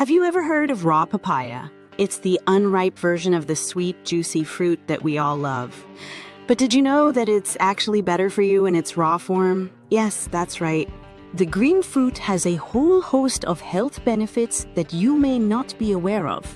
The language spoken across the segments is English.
Have you ever heard of raw papaya? It's the unripe version of the sweet, juicy fruit that we all love. But did you know that it's actually better for you in its raw form? Yes, that's right. The green fruit has a whole host of health benefits that you may not be aware of.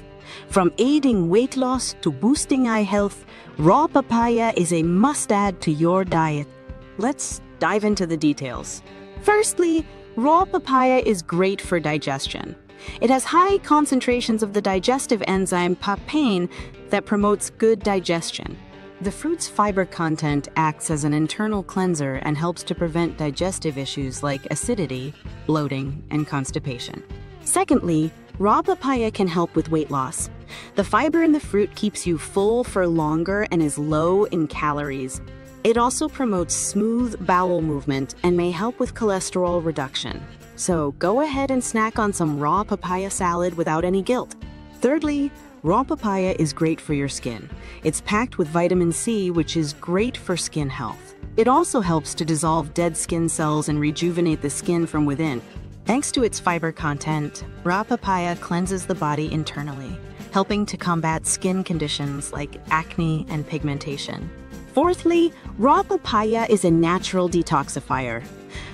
From aiding weight loss to boosting eye health, raw papaya is a must add to your diet. Let's dive into the details. Firstly, raw papaya is great for digestion. It has high concentrations of the digestive enzyme papain that promotes good digestion. The fruit's fiber content acts as an internal cleanser and helps to prevent digestive issues like acidity, bloating, and constipation. Secondly, raw papaya can help with weight loss. The fiber in the fruit keeps you full for longer and is low in calories. It also promotes smooth bowel movement and may help with cholesterol reduction. So go ahead and snack on some raw papaya salad without any guilt. Thirdly, raw papaya is great for your skin. It's packed with vitamin C, which is great for skin health. It also helps to dissolve dead skin cells and rejuvenate the skin from within. Thanks to its fiber content, raw papaya cleanses the body internally, helping to combat skin conditions like acne and pigmentation. Fourthly, raw papaya is a natural detoxifier.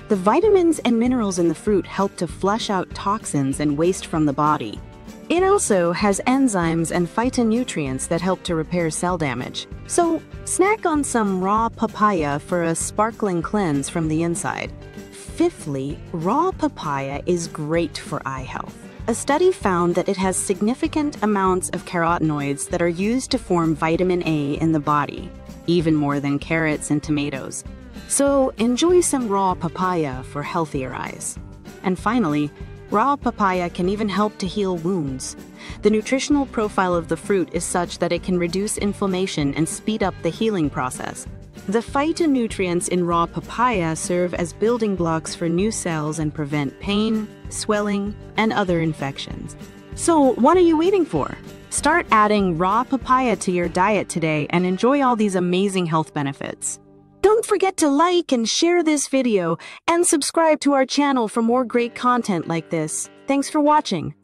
The vitamins and minerals in the fruit help to flush out toxins and waste from the body. It also has enzymes and phytonutrients that help to repair cell damage. So, snack on some raw papaya for a sparkling cleanse from the inside. Fifthly, raw papaya is great for eye health. A study found that it has significant amounts of carotenoids that are used to form vitamin A in the body, even more than carrots and tomatoes. So enjoy some raw papaya for healthier eyes. And finally, raw papaya can even help to heal wounds. The nutritional profile of the fruit is such that it can reduce inflammation and speed up the healing process. The phytonutrients in raw papaya serve as building blocks for new cells and prevent pain, swelling, and other infections. So, what are you waiting for? Start adding raw papaya to your diet today and enjoy all these amazing health benefits. Don't forget to like and share this video and subscribe to our channel for more great content like this. Thanks for watching.